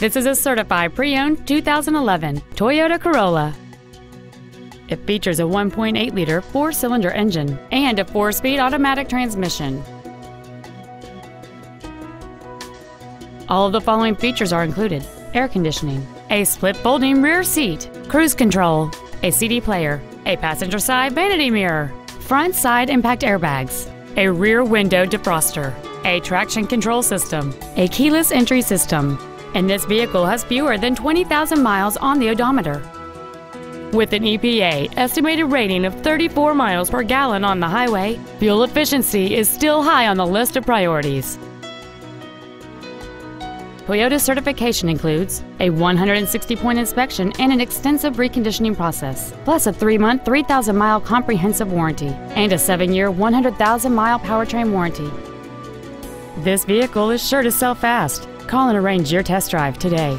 This is a certified pre-owned 2011 Toyota Corolla. It features a 1.8-liter four-cylinder engine and a four-speed automatic transmission. All of the following features are included. Air conditioning, a split folding rear seat, cruise control, a CD player, a passenger side vanity mirror, front side impact airbags, a rear window defroster, a traction control system, a keyless entry system, and this vehicle has fewer than 20,000 miles on the odometer. With an EPA estimated rating of 34 miles per gallon on the highway, fuel efficiency is still high on the list of priorities. Toyota's certification includes a 160-point inspection and an extensive reconditioning process, plus a 3-month, 3,000-mile comprehensive warranty and a 7-year, 100,000-mile powertrain warranty. This vehicle is sure to sell fast. Call and arrange your test drive today.